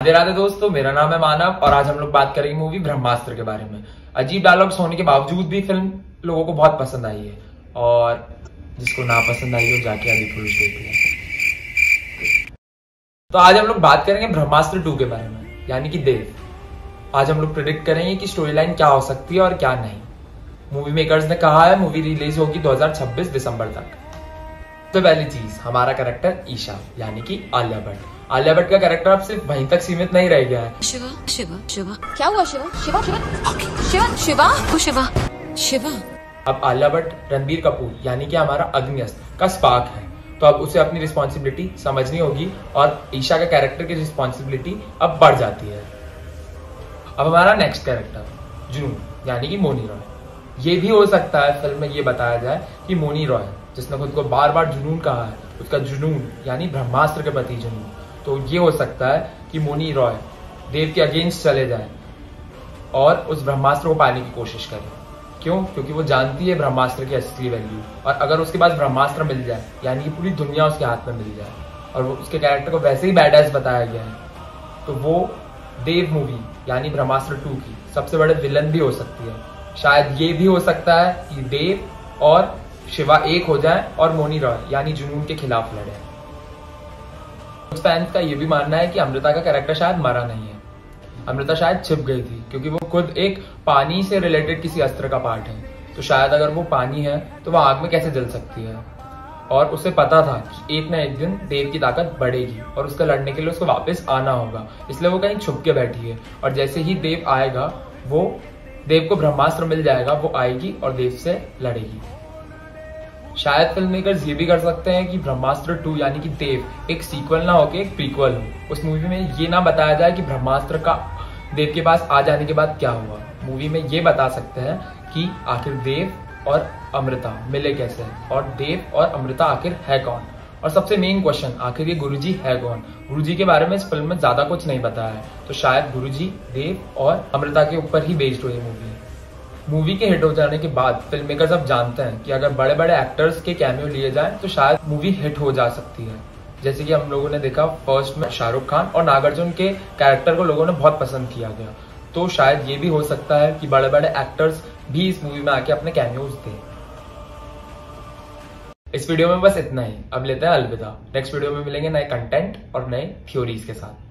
राधे राधे दोस्तों, मेरा नाम है मानव और आज हम लोग बात करेंगे मूवी ब्रह्मास्त्र के बारे में। अजीब डायलॉग्स होने के बावजूद भी फ़िल्म लोगों को बहुत पसंद आई है और जिसको ना पसंद आई हो, जाके आदि पुरुष देख लिया तो आज हम लोग बात करेंगे ब्रह्मास्त्र टू के बारे में, यानी कि देव। आज हम लोग प्रिडिक्ट करेंगे कि स्टोरी लाइन क्या हो सकती है और क्या नहीं। मूवी मेकर्स ने कहा है मूवी रिलीज़ होगी 2026 दिसंबर तक। तो पहली चीज़, हमारा करेक्टर ईशा, यानी कि आलिया भट्ट। आलिया भट्ट का कैरेक्टर अब सिर्फ़ वहीं तक सीमित नहीं रह गया है। शिवा शिवा शिवा। क्या हुआ शिवा? शिवा शिवा? शिवा शिवा? शिवा। शिवा। अब आलिया भट्ट रणबीर कपूर यानी कि हमारा अग्निअस्त्र का स्पार्क है। तो अब उसे अपनी रिस्पॉन्सिबिलिटी समझनी होगी और ईशा का कैरेक्टर की रिस्पॉन्सिबिलिटी अब बढ़ जाती है। अब हमारा नेक्स्ट कैरेक्टर जुनून यानी कि मोनी रॉय। ये भी हो सकता है फ़िल्म में ये बताया जाए कि मोनी रॉय जिसने खुद को बार बार जुनून कहा है उसका जुनून यानी ब्रह्मास्त्र के प्रति जुनून तो ये हो सकता है कि मोनी रॉय देव के अगेंस्ट चले जाए और उस ब्रह्मास्त्र को पाने की कोशिश करें। क्यों? क्योंकि वो जानती है ब्रह्मास्त्र की असली वैल्यू और अगर उसके पास ब्रह्मास्त्र मिल जाए, यानी कि पूरी दुनिया उसके हाथ में मिल जाए, और वो उसके कैरेक्टर को वैसे ही बैड बताया गया है तो वो देव मूवी यानी ब्रह्मास्त्र टू की सबसे बड़े विलन भी हो सकती है। शायद ये भी हो सकता है कि देव और शिवा एक हो जाए और मोनी रॉय, यानी जुनून के खिलाफ लड़े। कुछ फैंस का ये भी मानना है कि अमृता का कैरेक्टर शायद मरा नहीं है। अमृता शायद छिप गई थी, क्योंकि वो खुद एक पानी से रिलेटेड किसी अस्त्र का पार्ट है। तो शायद अगर वो पानी है तो वो आग में कैसे जल सकती है? और उसे पता था कि एक ना एक दिन देव की ताकत बढ़ेगी और उसका लड़ने के लिए उसको वापस आना होगा। इसलिए वो कहीं छुप के बैठी है और जैसे ही देव आएगा, वो देव को ब्रह्मास्त्र मिल जाएगा, वो आएगी और देव से लड़ेगी। शायद फ़िल्म मेकर्स ये भी कर सकते हैं कि ब्रह्मास्त्र टू यानी कि देव एक सीक्वल ना होके एक प्रीक्वल हो। उस मूवी में ये ना बताया जाए कि ब्रह्मास्त्र का देव के पास आ जाने के बाद क्या हुआ। मूवी में ये बता सकते हैं कि आखिर देव और अमृता मिले कैसे और देव और अमृता आखिर है कौन? और सबसे मेन क्वेश्चन आखिर ये गुरुजी है कौन? गुरुजी के बारे में इस फ़िल्म में ज़्यादा कुछ नहीं बताया है। तो शायद गुरुजी देव और अमृता के ऊपर ही बेस्ड हुई मूवी मूवी के हिट हो जाने के बाद फ़िल्म मेकर्स अब जानते हैं कि अगर बड़े बड़े एक्टर्स के कैमियो लिए जाए तो शायद मूवी हिट हो जा सकती है। जैसे कि हम लोगों ने देखा फ़र्स्ट में शाहरुख खान और नागार्जुन के कैरेक्टर को लोगों ने बहुत पसंद किया गया। तो शायद ये भी हो सकता है कि बड़े बड़े एक्टर्स भी इस मूवी में आके अपने कैमियोज दें। इस वीडियो में बस इतना ही। अब लेते हैं अलविदा। नेक्स्ट वीडियो में मिलेंगे नए कंटेंट और नए थ्योरीज के साथ।